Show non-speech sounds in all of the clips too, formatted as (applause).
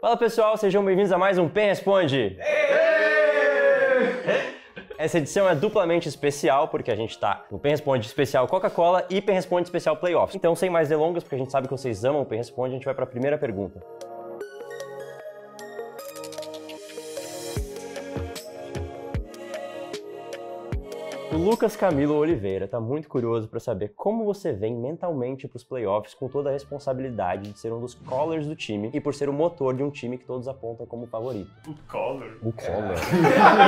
Fala pessoal, sejam bem-vindos a mais um Pen Responde. Essa edição é duplamente especial porque a gente tá no Pen Responde especial Coca-Cola e Pen Responde especial Playoffs. Então, sem mais delongas, porque a gente sabe que vocês amam o Pen Responde, a gente vai para a primeira pergunta. O Lucas Camilo Oliveira está muito curioso para saber como você vem mentalmente para os playoffs com toda a responsabilidade de ser um dos callers do time e por ser o motor de um time que todos apontam como favorito. O Collor. O caller.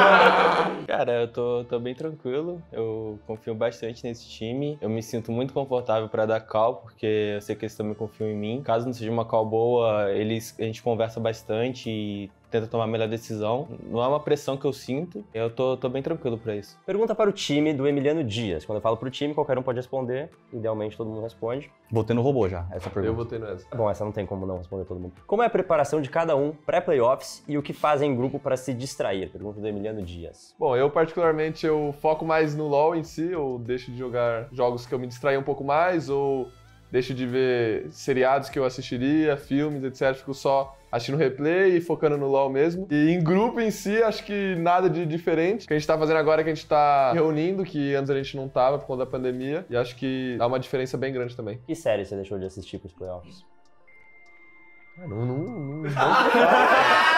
(laughs) Cara, eu tô, tô bem tranquilo. Eu confio bastante nesse time. Eu me sinto muito confortável pra dar call, porque eu sei que eles também confiam em mim. Caso não seja uma call boa, eles, a gente conversa bastante e tenta tomar a melhor decisão. Não é uma pressão que eu sinto. Eu tô, tô bem tranquilo pra isso. Pergunta para o time do Emiliano Dias. Quando eu falo para o time, qualquer um pode responder. Idealmente todo mundo responde. Votei no robô já, essa pergunta. Eu votei nessa. Bom, essa não tem como não responder todo mundo. Como é a preparação de cada um pré-playoffs e o que fazem em grupo para se distrair? Pergunta do Emiliano Dias. Bom, eu particularmente eu foco mais no LoL em si, eu deixo de jogar jogos que eu me distraí um pouco mais, ou deixo de ver seriados que eu assistiria, filmes, etc. Fico só assistindo replay e focando no LoL mesmo. E em grupo em si, acho que nada de diferente. O que a gente tá fazendo agora é que a gente tá reunindo, que antes a gente não tava por conta da pandemia. E acho que dá uma diferença bem grande também. Que série você deixou de assistir pros playoffs? Não, não, não. (laughs)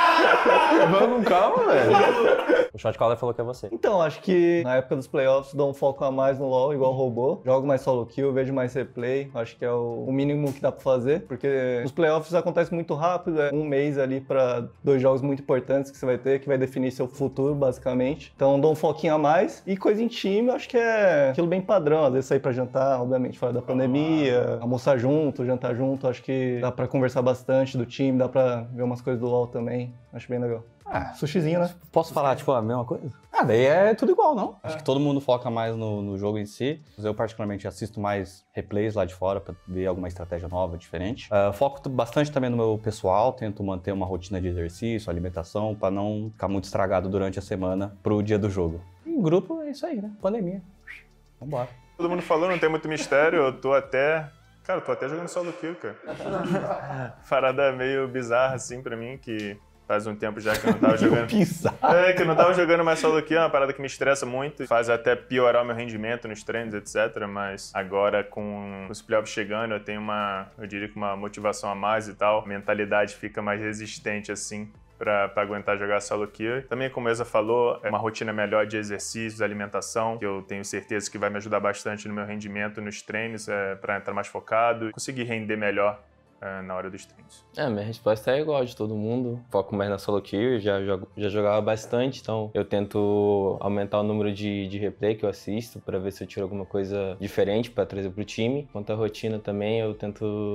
Vamos com calma, velho. O shot caller falou que é você. Então, acho que na época dos playoffs dou um foco a mais no LoL, igual o robô. Jogo mais solo kill, vejo mais replay. Acho que é o o mínimo que dá pra fazer, porque os playoffs acontecem muito rápido, é um mês ali pra dois jogos muito importantes que você vai ter, que vai definir seu futuro, basicamente. Então, dou um foquinho a mais. E coisa em time, acho que é aquilo bem padrão. Às vezes sair pra jantar, obviamente, fora da pandemia, almoçar junto, jantar junto. Acho que dá pra conversar bastante do time, dá pra ver umas coisas do LoL também. Acho bem legal. Ah, Sushizinho, né? posso falar, tipo, a mesma coisa? Ah, daí é tudo igual, não? Acho que todo mundo foca mais no, no jogo em si. Eu, particularmente, assisto mais replays lá de fora pra ver alguma estratégia nova, diferente. Ah, foco bastante também no meu pessoal, tento manter uma rotina de exercício, alimentação, pra não ficar muito estragado durante a semana pro dia do jogo. Em grupo é isso aí, né? Pandemia. Vambora. Todo mundo falou, não tem muito mistério, eu tô até. Cara, eu tô até jogando solo kill, cara. (laughs) Parada meio bizarra, assim, pra mim, que faz um tempo já que eu não tava (laughs) jogando. É, que eu não tava jogando mais solo kill, é uma parada que me estressa muito, faz até piorar o meu rendimento nos treinos, etc. Mas agora, com os playoffs chegando, eu tenho uma, eu diria que uma motivação a mais e tal. A mentalidade fica mais resistente, assim. Pra, pra aguentar jogar solo kill. Também, como a Eza falou, é uma rotina melhor de exercícios, alimentação, que eu tenho certeza que vai me ajudar bastante no meu rendimento nos treinos, é, para entrar mais focado e conseguir render melhor na hora dos treinos. É, minha resposta é igual de todo mundo. Foco mais na solo kill, já, jogo- já jogava bastante, então eu tento aumentar o número de, de replay que eu assisto pra ver se eu tiro alguma coisa diferente pra trazer pro time. Quanto à rotina também, eu tento.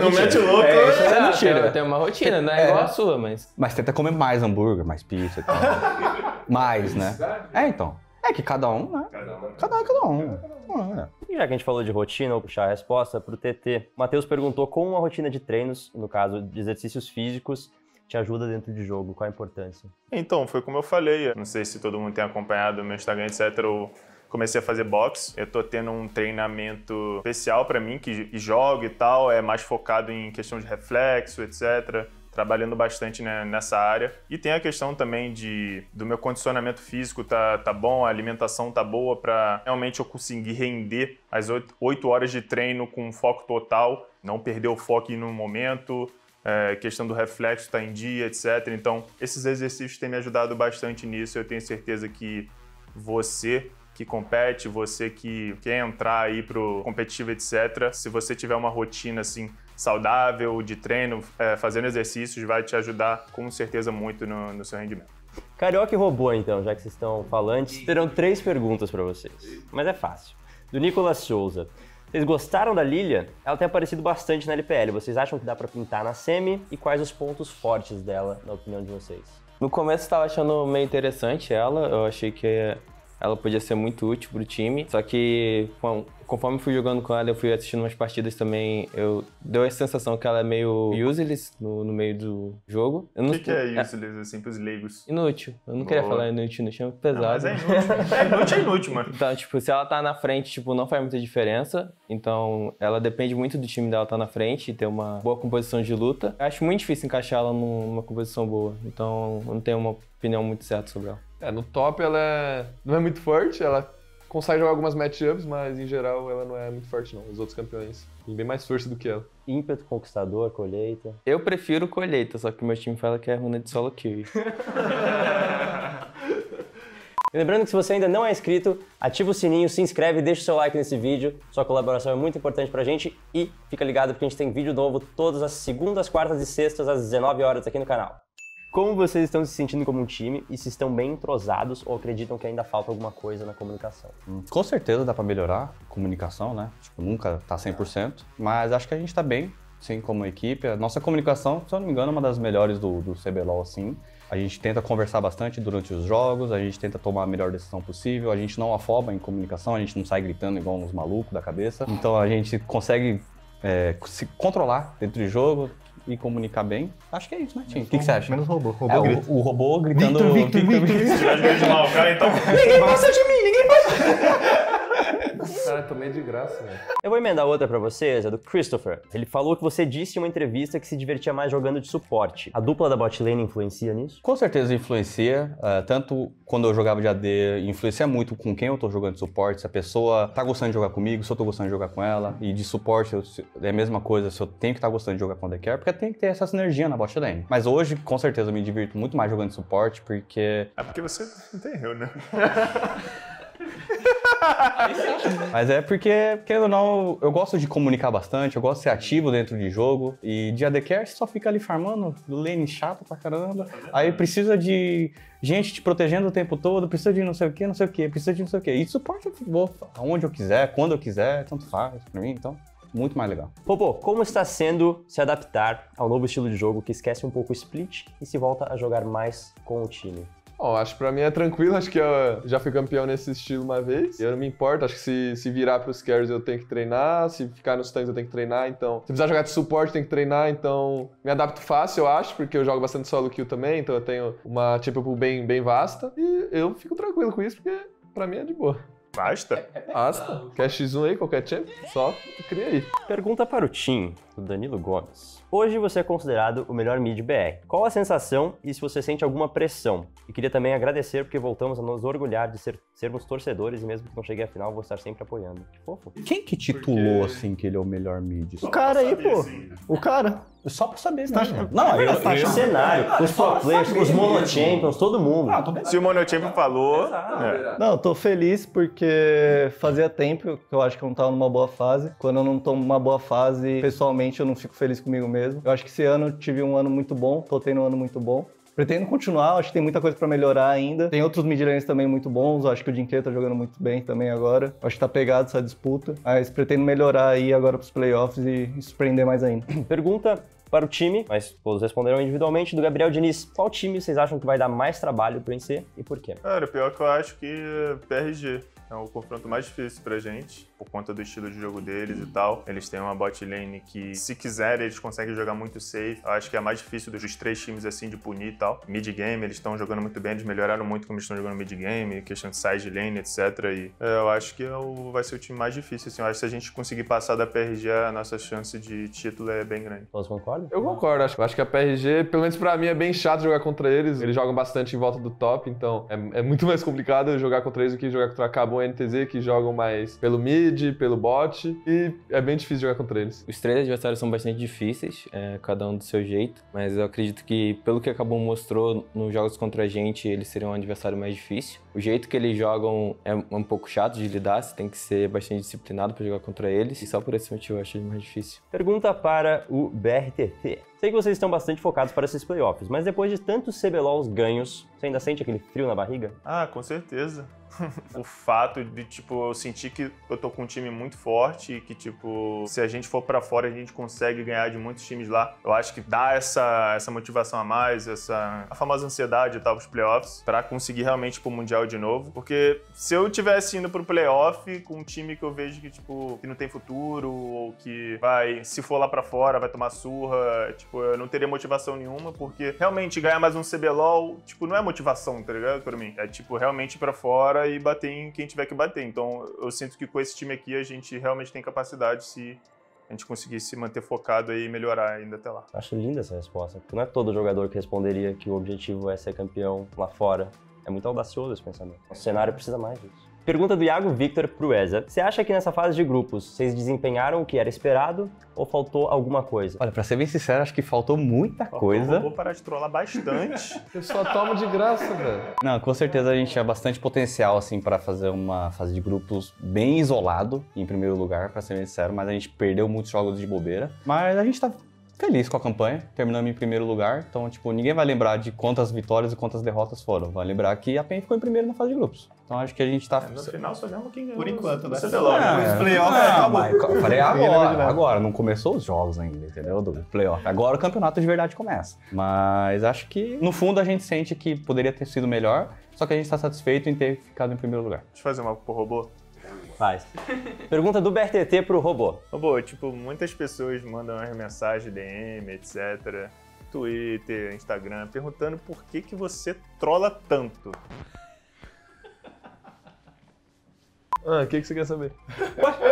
Não mete louco! É, isso é eu mentira. tenho- Eu tenho uma rotina, não é, É. igual a sua, mas. Mas tenta comer mais hambúrguer, mais pizza e tal. (laughs) mais, né? É, então. É que cada um, né? Cada um é cada um. Ah, é. E já que a gente falou de rotina, vou puxar a resposta TT. O Matheus perguntou como uma rotina de treinos, no caso de exercícios físicos, te ajuda dentro de jogo, qual a importância? Então, foi como eu falei. Não sei se todo mundo tem acompanhado o meu Instagram, etc. Eu comecei a fazer boxe. Eu tô tendo um treinamento especial pra mim, que jogo e tal. É mais focado em questão de reflexo, etc. Trabalhando bastante né, nessa área. E tem a questão também de do meu condicionamento físico tá, tá bom, a alimentação tá boa pra realmente eu conseguir render as oito- oito horas de treino com foco total, não perder o foco no momento, é, questão do reflexo está em dia, etc. Então, esses exercícios têm me ajudado bastante nisso. Eu tenho certeza que você que compete, você que quer entrar aí pro competitivo, etc. Se você tiver uma rotina assim saudável de treino, é, fazendo exercícios, vai te ajudar com certeza muito no, no seu rendimento. Carioca e robô, então, já que vocês estão falantes, terão três perguntas pra vocês. Mas é fácil. Do Nicolas Souza. Vocês gostaram da Lilia? Ela tem aparecido bastante na LPL. Vocês acham que dá pra pintar na semi? E quais os pontos fortes dela, na opinião de vocês? No começo eu tava achando meio interessante ela, eu achei que ela podia ser muito útil pro time. Só que bom, conforme fui jogando com ela, eu fui assistindo umas partidas também, eu deu a sensação que ela é meio useless no, no meio do jogo. O não que, que é useless, assim, pros leigos? Inútil. Eu não queria Boa. falar inútil, inútil é muito Não, pesado. mas é inútil. É inútil, é inútil, mano. Então, tipo, se ela tá na frente, tipo, não faz muita diferença. Então, ela depende muito do time dela estar na frente e ter uma boa composição de luta. Eu acho muito difícil encaixar ela num- numa composição boa. Então, eu não tenho uma opinião muito certa sobre ela. É, no top ela é- não é muito forte, ela consegue jogar algumas matchups, mas em geral ela não é muito forte não. Os outros campeões têm bem mais força do que ela. Ímpeto, conquistador, colheita. Eu prefiro colheita, só que meu time fala que é runa de solo kill. (laughs) Lembrando que se você ainda não é inscrito, ativa o sininho, se inscreve, deixa o seu like nesse vídeo. Sua colaboração é muito importante pra gente e fica ligado porque a gente tem vídeo novo todas as segundas, quartas e sextas às 19 horas aqui no canal. Como vocês estão se sentindo como um time e se estão bem entrosados ou acreditam que ainda falta alguma coisa na comunicação? Com certeza dá pra melhorar a comunicação, né? Tipo, nunca tá 100%, mas acho que a gente tá bem, sim, como equipe. A nossa comunicação, se eu não me engano, é uma das melhores do, do CBLOL, assim. A gente tenta conversar bastante durante os jogos, a gente tenta tomar a melhor decisão possível, a gente não afoba em comunicação, a gente não sai gritando igual uns malucos da cabeça. Então a gente consegue é, se controlar dentro do jogo e comunicar bem. Acho que é isso, né, Tim? O que, que você acha? Menos robô. Robô É, o, o robô gritando. Se tiver de de mal, cara, então. Cara, tomei de graça, velho. Eu vou emendar outra pra vocês, é do Christopher. Ele falou que você disse em uma entrevista que se divertia mais jogando de suporte. A dupla da bot lane influencia nisso? Com certeza influencia, eh, tanto quando eu jogava de AD, influencia muito com quem eu tô jogando de suporte, se a pessoa tá gostando de jogar comigo, se eu tô gostando de jogar com ela, e de suporte eu- é a mesma coisa, se eu tenho que estar gostando de jogar com o Care, porque tem que ter essa sinergia na bot lane. Mas hoje, com certeza, eu me divirto muito mais jogando de suporte, porque... É porque você não tem erro, né? (laughs) (laughs) Mas é porque, querendo ou não, eu gosto de comunicar bastante, eu gosto de ser ativo dentro de jogo, e de AD Care você só fica ali farmando, lane chato pra caramba, aí precisa de gente te protegendo o tempo todo, precisa de não sei o que, não sei o que, precisa de não sei o que. E suporte eu vou aonde eu quiser, quando eu quiser, tanto faz pra mim, então, muito mais legal. Popô, como está sendo se adaptar ao novo estilo de jogo que esquece um pouco o split e se volta a jogar mais com o time? Bom, acho que pra mim é tranquilo, acho que eu já fui campeão nesse estilo uma vez. Eu não me importo, acho que se, se virar pros carries eu tenho que treinar, se ficar nos tanques eu tenho que treinar, então... Se precisar jogar de suporte tem que treinar, então... Me adapto fácil, eu acho, porque eu jogo bastante solo kill também, então eu tenho uma tipo bem, bem vasta. E eu fico tranquilo com isso, porque pra mim é de boa. Basta. Basta. Quer X1 aí, qualquer champ, só cria aí. Pergunta para o Tim, do Danilo Gomes. Hoje você é considerado o melhor mid BR. Qual a sensação e se você sente alguma pressão? E queria também agradecer porque voltamos a nos orgulhar de ser- sermos torcedores e mesmo que não chegue à final, vou estar sempre apoiando. Que fofo. Quem que titulou, assim, que ele é o melhor mid? O cara aí, pô. O cara. Só pra saber tá mesmo. Não, eu... O eu... cenário, os pro players, os mono champions, todo mundo. Ah. Se o Monochampion falou. é. Não, eu tô feliz porque fazia tempo que eu acho que eu não tava numa boa fase. Quando eu não tô numa boa fase, pessoalmente eu não fico feliz comigo mesmo. Eu acho que esse ano eu tive um ano muito bom, tô tendo um ano muito bom. Pretendo continuar, acho que tem muita coisa pra melhorar ainda. Tem outros midlanes também muito bons, acho que o Jinke tá jogando muito bem também agora. Acho que tá pegado essa disputa, mas pretendo melhorar aí agora pros playoffs e e surpreender mais ainda. (clears throat) Pergunta para o time, mas todos responderam individualmente, do Gabriel Diniz. Qual time vocês acham que vai dar mais trabalho para vencer e por quê? Cara, pior que eu acho que é PRG. É o confronto mais difícil pra gente, por conta do estilo de jogo deles e tal. Eles têm uma bot lane que, se quiserem, eles conseguem jogar muito safe. Eu acho que é a mais difícil dos três times, assim, de punir e tal. Mid game, eles estão jogando muito bem, eles melhoraram muito como eles estão jogando mid game, questão de side lane, etc. E é, eu acho que é o- vai ser o time mais difícil, assim. Eu acho que se a gente conseguir passar da PRG, a nossa chance de título é bem grande. Todos concordam? Eu concordo, acho, acho que a PRG, pelo menos pra mim, é bem chato jogar contra eles. Eles jogam bastante em volta do top, então é, é muito mais complicado jogar contra eles do que jogar contra a Cabo NTZ, que jogam mais pelo mid, pelo bot, e é bem difícil jogar contra eles. Os três adversários são bastante difíceis, é, cada um do seu jeito, mas eu acredito que, pelo que a Kabum mostrou nos jogos contra a gente, eles seriam um adversário mais difícil. O jeito que eles jogam é um pouco chato de lidar, você tem que ser bastante disciplinado para jogar contra eles, e só por esse motivo eu acho ele mais difícil. Pergunta para o BRTT. Sei que vocês estão bastante focados para esses playoffs, mas depois de tantos CBLOls ganhos, você ainda sente aquele frio na barriga? Ah, com certeza. (laughs) o fato de, tipo, eu sentir que eu tô com um time muito forte e que, tipo, se a gente for para fora, a gente consegue ganhar de muitos times lá. Eu acho que dá essa, essa motivação a mais, essa a famosa ansiedade e tal pros playoffs, para conseguir realmente pro Mundial de novo. Porque se eu tivesse indo pro playoff com um time que eu vejo que, tipo, que não tem futuro, ou que vai, se for lá para fora, vai tomar surra, tipo, eu não teria motivação nenhuma, porque realmente ganhar mais um CBLOL, tipo, não é motivação, tá ligado? Pra mim. É, tipo, realmente ir pra fora e bater em quem tiver que bater. Então, eu sinto que com esse time aqui a gente realmente tem capacidade se a gente conseguir se manter focado e melhorar ainda até lá. Acho linda essa resposta, porque não é todo jogador que responderia que o objetivo é ser campeão lá fora. É muito audacioso esse pensamento. O cenário precisa mais disso. Pergunta do Iago Victor Prueza. Você acha que nessa fase de grupos vocês desempenharam o que era esperado ou faltou alguma coisa? Olha, pra ser bem sincero, acho que faltou muita coisa. Vou parar de trollar bastante. (laughs) Eu só tomo de graça, velho. Não, com certeza a gente tinha bastante potencial, assim, para fazer uma fase de grupos bem isolado, em primeiro lugar, pra ser bem sincero, mas a gente perdeu muitos jogos de bobeira. Mas a gente tá feliz com a campanha, terminamos em primeiro lugar, então, tipo, ninguém vai lembrar de quantas vitórias e quantas derrotas foram. Vai lembrar que a PEN ficou em primeiro na fase de grupos. Então acho que a gente tá. É, no final só lembra quem ganhou. Por enquanto, né? CBLOL, né? Os playoffs Não, acabou. mas falei (laughs) agora, agora, não começou os jogos ainda, entendeu? Do playoff. Agora o campeonato de verdade começa. Mas acho que, no fundo, a gente sente que poderia ter sido melhor, só que a gente tá satisfeito em ter ficado em primeiro lugar. Deixa eu fazer uma pro robô. Faz. Pergunta do BRTT pro robô. Robô, tipo, muitas pessoas mandam as mensagens, DM, etc. Twitter, Instagram, perguntando por que, que você trola tanto. Ah, o que, que você quer saber? (laughs)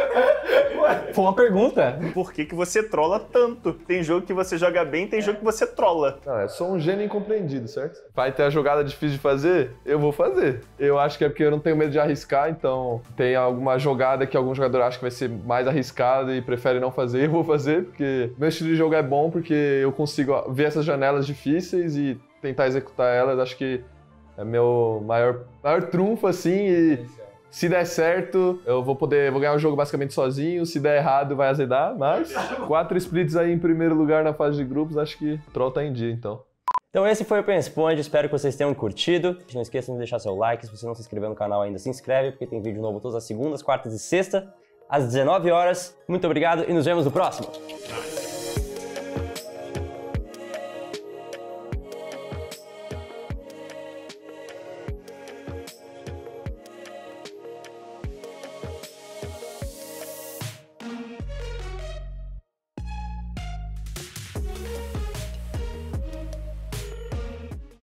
Foi uma pergunta. Por que, que você trola tanto? Tem jogo que você joga bem, tem jogo que você trola. Não, eu sou um gênio incompreendido, certo? Vai ter a jogada difícil de fazer? Eu vou fazer. Eu acho que é porque eu não tenho medo de arriscar, então tem alguma jogada que algum jogador acha que vai ser mais arriscada e prefere não fazer, (laughs) eu vou fazer, porque meu estilo de jogo é bom, porque eu consigo ver essas janelas difíceis e tentar executar elas. Acho que é meu maior, maior trunfo, assim, e se der certo, eu vou poder vou ganhar o jogo basicamente sozinho. Se der errado, vai azedar. Mas (laughs) quatro splits aí em primeiro lugar na fase de grupos, acho que o troll tá em dia, então. Então esse foi o Pen Responde, espero que vocês tenham curtido. Não esqueçam de deixar seu like, se você não se inscreveu no canal ainda, se inscreve, porque tem vídeo novo todas as segundas, quartas e sexta, às 19 horas. Muito obrigado e nos vemos no próximo.